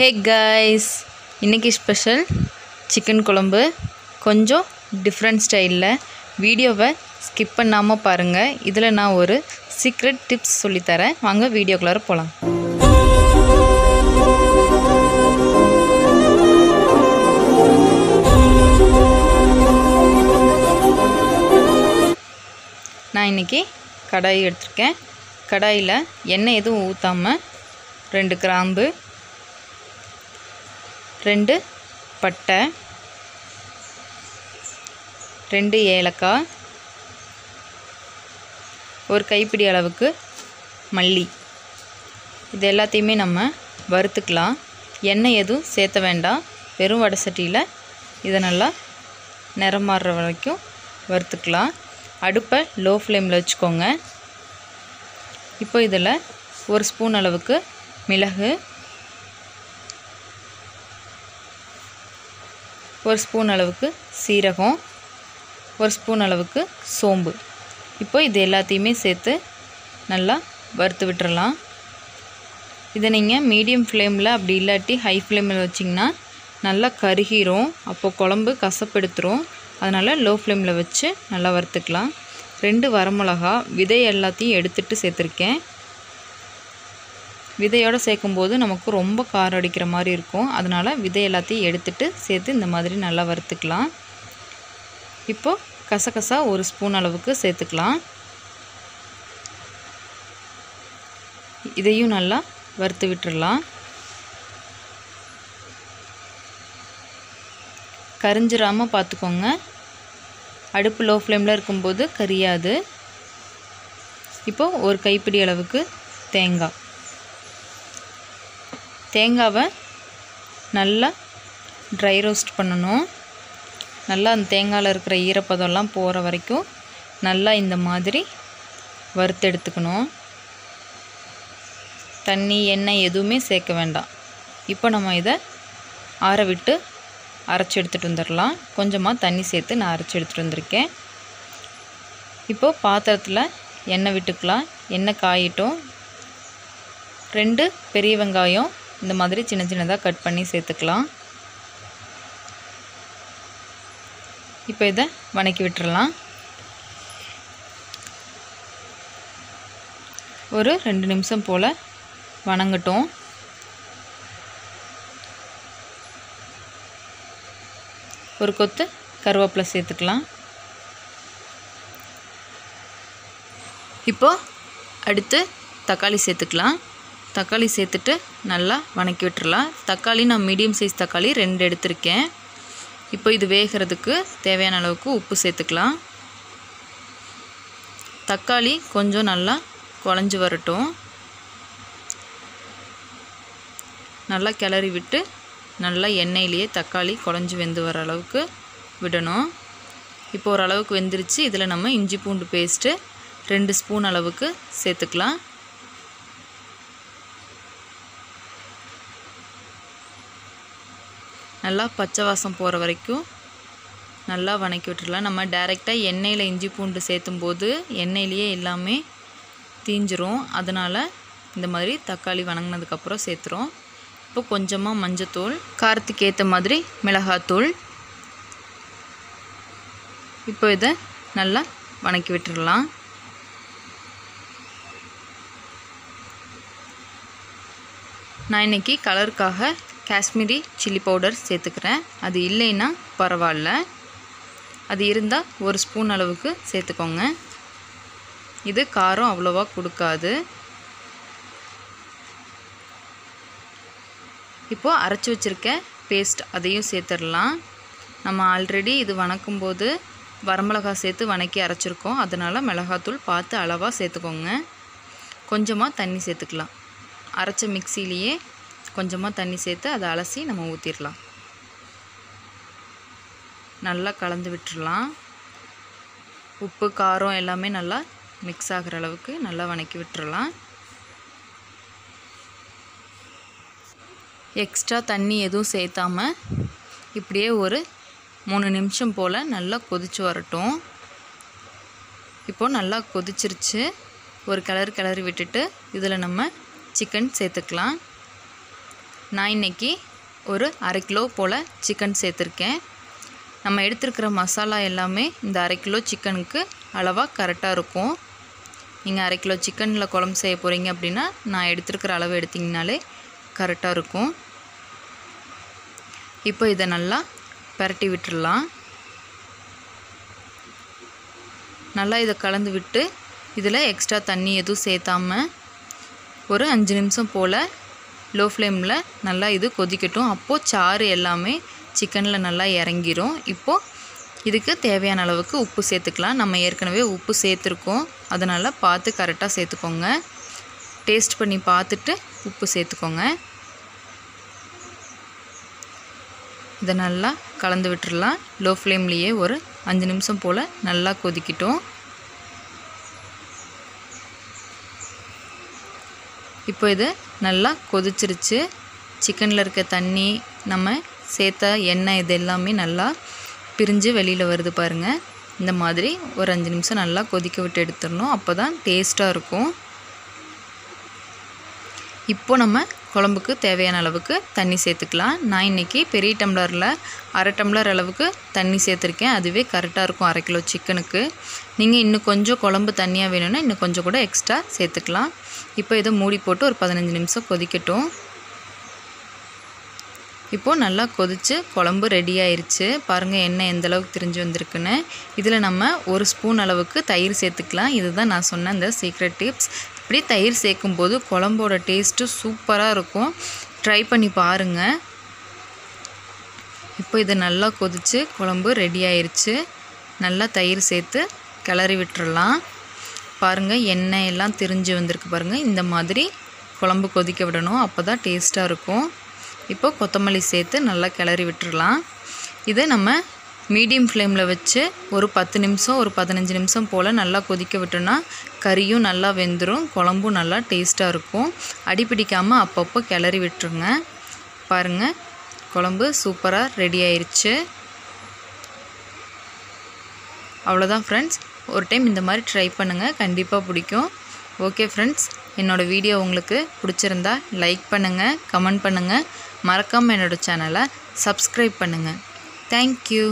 ஹே guys இன்றைக்கி special chicken குழம்பு. கொஞ்சம் டிஃப்ரெண்ட் ஸ்டைலில் வீடியோவை ஸ்கிப் பண்ணாமல் பாருங்கள் இதில் நான் ஒரு சீக்ரெட் டிப்ஸ் சொல்லித்தரேன் வாங்க வீடியோக்குள்ளார போகலாம் நான் இன்றைக்கி கடாய் எடுத்திருக்கேன். கடாயில் எண்ணெய் எதுவும் ஊற்றாமல் ரெண்டு கிராம்பு ரெண்டு பட்டை ரெண்டு ஏலக்காய் ஒரு கைப்பிடி அளவுக்கு மல்லி. இது எல்லாத்தையுமே நம்ம வறுத்துக்கலாம். எண்ணெய் எதுவும் சேர்த்த வேண்டாம். வெறும் வடை சட்டியில் இதை நல்லா நிறம் மாறுற வரைக்கும் வறுத்துக்கலாம். அடுப்பை லோ ஃப்ளேமில் வச்சுக்கோங்க. இப்போ இதில் ஒரு ஸ்பூன் அளவுக்கு மிளகு ஒரு ஸ்பூன் அளவுக்கு சீரகம் ஒரு ஸ்பூன் அளவுக்கு சோம்பு. இப்போ இது எல்லாத்தையுமே சேர்த்து நல்லா வறுத்து விட்டுறலாம். இதை நீங்கள் மீடியம் ஃப்ளேமில் அப்படி இல்லாட்டி ஹை ஃப்ளேமில் வச்சிங்கன்னா நல்லா கருகிரும். அப்போது குழம்பு கசப்பெடுத்துரும். அதனால் லோ ஃப்ளேமில் வச்சு நல்லா வறுத்துக்கலாம். ரெண்டு வரமிளகா விதை எல்லாத்தையும் எடுத்துகிட்டு சேர்த்துருக்கேன். விதையோடு சேர்க்கும்போது நமக்கு ரொம்ப காரம் அடிக்கிற மாதிரி இருக்கும். அதனால் விதை எல்லாத்தையும் எடுத்துட்டு சேர்த்து இந்த மாதிரி நல்லா வறுத்துக்கலாம். இப்போது கசகசா ஒரு ஸ்பூன் அளவுக்கு சேர்த்துக்கலாம். இதையும் நல்லா வறுத்து விட்டுறலாம். கரிஞ்சிராமல் பார்த்துக்கோங்க. அடுப்பு லோ ஃப்ளேமில் இருக்கும்போது கரியாது. இப்போது ஒரு கைப்பிடி அளவுக்கு தேங்காய். தேங்காவை நல்லா ட்ரை ரோஸ்ட் பண்ணணும். நல்லா அந்த தேங்காயில் இருக்கிற ஈரப்பதம்லாம் போகிற வரைக்கும் நல்லா இந்த மாதிரி வறுத்து எடுத்துக்கணும். தண்ணி எண்ணெய் எதுவுமே சேர்க்க வேண்டாம். இப்போ நம்ம இதை ஆற விட்டு அரைச்சி எடுத்துகிட்டு வந்துடலாம். கொஞ்சமாக தண்ணி சேர்த்து நான் அரைச்சி எடுத்துகிட்டு வந்திருக்கேன். இப்போது பாத்திரத்தில் எண்ணெய் விட்டுக்கலாம். எண்ணெய் காயிட்டும். ரெண்டு பெரிய வெங்காயம் இந்த மாதிரி சின்ன சின்னதாக கட் பண்ணி சேர்த்துக்கலாம். இப்போ இதை வணக்கி விட்டுறலாம். ஒரு ரெண்டு நிமிஷம் போல் வணங்கட்டும். ஒரு கொத்து கருவேப்பிலை சேர்த்துக்கலாம். இப்போது அடுத்து தக்காளி சேர்த்துக்கலாம். தக்காளி சேர்த்துட்டு நல்லா வணக்கி விட்டுறலாம். தக்காளி நான் மீடியம் சைஸ் தக்காளி ரெண்டு எடுத்திருக்கேன். இப்போ இது வேகிறதுக்கு தேவையான அளவுக்கு உப்பு சேர்த்துக்கலாம். தக்காளி கொஞ்சம் நல்லா குழஞ்சி வரட்டும். நல்லா கிளறி விட்டு நல்லா எண்ணெயிலேயே தக்காளி குழஞ்சி வெந்து வர அளவுக்கு விடணும். இப்போ ஓரளவுக்கு வெந்துருச்சு. இதில் நம்ம இஞ்சி பூண்டு பேஸ்ட்டு ரெண்டு ஸ்பூன் அளவுக்கு சேர்த்துக்கலாம். நல்லா பச்சை வாசம் போகிற வரைக்கும் நல்லா வணக்கி விட்டுடலாம் நம்ம டைரெக்டாக எண்ணெயில் இஞ்சி பூண்டு சேர்த்தும் போது எண்ணெயிலேயே எல்லாமே தீஞ்சிரும். அதனால் இந்த மாதிரி தக்காளி வணங்கினதுக்கப்புறம் சேர்த்துறோம். இப்போ கொஞ்சமாக மஞ்சத்தூள் காரத்துக்கு ஏற்ற மாதிரி மிளகாத்தூள். இப்போ இதை நல்லா வணக்கி விட்டுடலாம் நான் இன்றைக்கி கலருக்காக காஷ்மீரி சில்லி பவுடர் சேர்த்துக்கிறேன். அது இல்லைன்னா பரவாயில்ல. அது இருந்தால் ஒரு ஸ்பூன் அளவுக்கு சேர்த்துக்கோங்க. இது காரம் அவ்வளோவா கொடுக்காது. இப்போது அரைச்சி வச்சுருக்க பேஸ்ட் அதையும் சேர்த்துடலாம். நம்ம ஆல்ரெடி இது வணக்கும்போது வரமிளகா சேர்த்து வணக்கி அரைச்சிருக்கோம். அதனால் மிளகாத்தூள் பார்த்து அளவாக சேர்த்துக்கோங்க. கொஞ்சமாக தண்ணி சேர்த்துக்கலாம். அரைச்ச மிக்சிலேயே கொஞ்சமாக தண்ணி சேர்த்து அதை அலசி நம்ம ஊற்றிடலாம் நல்லா கலந்து விட்டுடலாம் உப்பு காரம் எல்லாமே நல்லா மிக்ஸ் ஆகிற அளவுக்கு நல்லா வணக்கி விட்டுறலாம் எக்ஸ்ட்ரா தண்ணி எதுவும் சேர்த்தாம இப்படியே ஒரு மூணு நிமிஷம் போல் நல்லா கொதிச்சு வரட்டும். இப்போது நல்லா கொதிச்சிருச்சு. ஒரு கிளறு கிளறி விட்டுட்டு இதில் நம்ம சிக்கன் சேர்த்துக்கலாம். நான் இன்னைக்கு ஒரு அரை கிலோ போல் சிக்கன் சேர்த்துருக்கேன். நம்ம எடுத்துருக்கிற மசாலா எல்லாமே இந்த அரை கிலோ சிக்கனுக்கு அளவாக கரெக்டாக இருக்கும். நீங்கள் அரை கிலோ சிக்கனில் குழம்பு செய்ய போகிறீங்க அப்படின்னா நான் எடுத்துருக்கிற அளவு எடுத்திங்கனாலே கரெக்டாக இருக்கும். இப்போ இதை நல்லா பரட்டி விட்டுடலாம் நல்லா இதை கலந்து விட்டு இதில் எக்ஸ்ட்ரா தண்ணி எதுவும் சேர்த்தாம ஒரு அஞ்சு நிமிஷம் போல் லோ ஃப்ளேமில் நல்லா இது கொதிக்கட்டும். அப்போது சாறு எல்லாமே சிக்கனில் நல்லா இறங்கிரும். இப்போது இதுக்கு தேவையான அளவுக்கு உப்பு சேர்த்துக்கலாம். நம்ம ஏற்கனவே உப்பு சேர்த்துருக்கோம். அதனால் பார்த்து கரெக்டாக சேர்த்துக்கோங்க. டேஸ்ட் பண்ணி பார்த்துட்டு உப்பு சேர்த்துக்கோங்க. இதை நல்லா கலந்து விட்டுடலாம் லோ ஃப்ளேம்லேயே ஒரு அஞ்சு நிமிஷம் போல் நல்லா கொதிக்கட்டும். இப்போ இது நல்லா கொதிச்சிருச்சு. சிக்கனில் இருக்க தண்ணி நம்ம சேர்த்த எண்ணெய் இது எல்லாமே நல்லா பிரிஞ்சு வெளியில் வருது பாருங்கள் இந்த மாதிரி ஒரு அஞ்சு நிமிஷம் நல்லா கொதிக்க விட்டு எடுத்துடணும். அப்போ தான் டேஸ்ட்டாக இருக்கும். இப்போ நம்ம குழம்புக்கு தேவையான அளவுக்கு தண்ணி சேர்த்துக்கலாம். நான் இன்றைக்கி பெரிய டம்ளரில் அரை டம்ளர் அளவுக்கு தண்ணி சேர்த்துருக்கேன். அதுவே கரெக்டாக இருக்கும் அரை கிலோ சிக்கனுக்கு. நீங்கள் இன்னும் கொஞ்சம் குழம்பு தண்ணியாக வேணும்னா இன்னும் கொஞ்சம் கூட எக்ஸ்ட்ரா சேர்த்துக்கலாம். இப்போ இதை மூடி போட்டு ஒரு பதினஞ்சு நிமிஷம் கொதிக்கட்டும். இப்போது நல்லா கொதித்து குழம்பு ரெடி ஆயிடுச்சு பாருங்கள் எண்ணெய் எந்த அளவுக்கு திரிஞ்சு வந்திருக்குன்னு. இதில் நம்ம ஒரு ஸ்பூன் அளவுக்கு தயிர் சேர்த்துக்கலாம். இதுதான் நான் சொன்ன இந்த சீக்ரெட் டிப்ஸ் இப்படி தயிர் சேர்க்கும்போது குழம்போட டேஸ்ட்டு சூப்பராக இருக்கும். ட்ரை பண்ணி பாருங்கள் இப்போ இது நல்லா கொதித்து குழம்பு ரெடி ஆயிடுச்சு நல்லா தயிர் சேர்த்து கிளறி விட்டுறலாம். பாருங்கள் எண்ணெய் எல்லாம் திரிஞ்சு வந்திருக்கு பாருங்கள் இந்த மாதிரி குழம்பு கொதிக்க விடணும். அப்போ தான் டேஸ்ட்டாக இருக்கும். இப்போ கொத்தமல்லி சேர்த்து நல்லா கிளறி விட்டுறலாம். இதை நம்ம மீடியம் ஃப்ளேமில் வச்சு ஒரு பத்து நிமிஷம் ஒரு பதினஞ்சு நிமிஷம் போல் நல்லா கொதிக்க விட்டோன்னா கறியும் நல்லா வெந்துடும் குழம்பும் நல்லா டேஸ்ட்டாக இருக்கும். அடி பிடிக்காமல் அப்பப்போ கிளறி விட்டுருங்க. பாருங்கள் குழம்பு சூப்பராக ரெடி ஆயிடுச்சு அவ்வளோதான் ஃப்ரெண்ட்ஸ் ஒரு டைம் இந்த மாதிரி ட்ரை பண்ணுங்கள் கண்டிப்பாக பிடிக்கும். ஓகே ஃப்ரெண்ட்ஸ் என்னோடய வீடியோ உங்களுக்கு பிடிச்சிருந்தா லைக் பண்ணுங்கள் கமெண்ட் பண்ணுங்கள் மறக்காமல் என்னோடய சேனலை சப்ஸ்கிரைப் பண்ணுங்கள் தேங்க்யூ